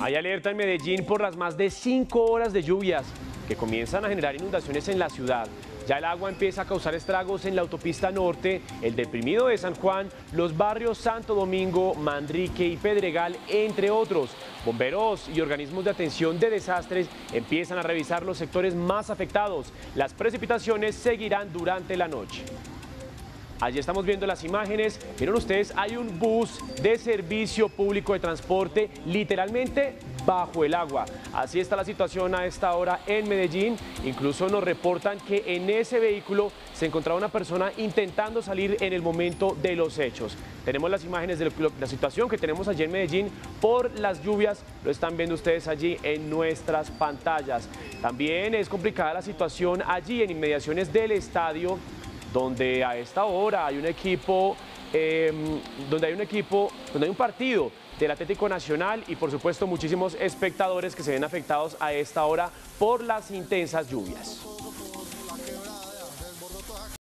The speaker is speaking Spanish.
Hay alerta en Medellín por las más de cinco horas de lluvias que comienzan a generar inundaciones en la ciudad. Ya el agua empieza a causar estragos en la autopista norte, el deprimido de San Juan, los barrios Santo Domingo, Manrique y Pedregal, entre otros. Bomberos y organismos de atención de desastres empiezan a revisar los sectores más afectados. Las precipitaciones seguirán durante la noche. Allí estamos viendo las imágenes. Miren ustedes, hay un bus de servicio público de transporte literalmente bajo el agua. Así está la situación a esta hora en Medellín. Incluso nos reportan que en ese vehículo se encontraba una persona intentando salir en el momento de los hechos. Tenemos las imágenes de la situación que tenemos allí en Medellín por las lluvias. Lo están viendo ustedes allí en nuestras pantallas. También es complicada la situación allí en inmediaciones del estadio donde a esta hora hay un equipo, em, donde hay un equipo, donde hay un partido del Atlético Nacional y por supuesto muchísimos espectadores que se ven afectados a esta hora por las intensas lluvias.